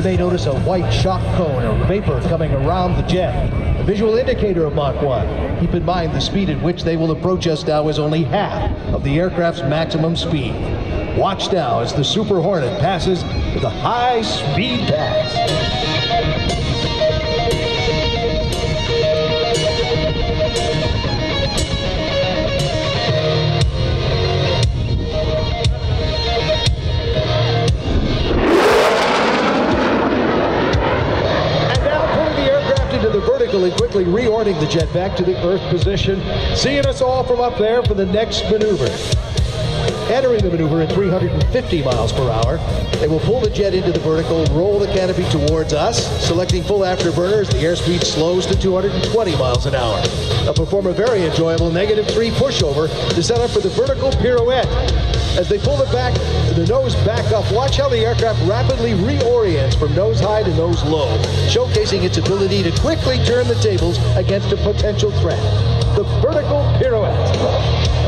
You may notice a white shock cone or vapor coming around the jet, a visual indicator of Mach 1. Keep in mind the speed at which they will approach us now is only half of the aircraft's maximum speed. Watch now as the Super Hornet passes with a high speed pass. And quickly reordering the jet back to the Earth position, seeing us all from up there for the next maneuver. Entering the maneuver at 350 miles per hour, they will pull the jet into the vertical, roll the canopy towards us, selecting full afterburners. The airspeed slows to 220 miles an hour. They'll perform a very enjoyable negative three pushover to set up for the vertical pirouette. As they pull it back, the nose back up, watch how the aircraft rapidly reorients from nose high to nose low, showcasing its ability to quickly turn the tables against a potential threat. The vertical pirouette.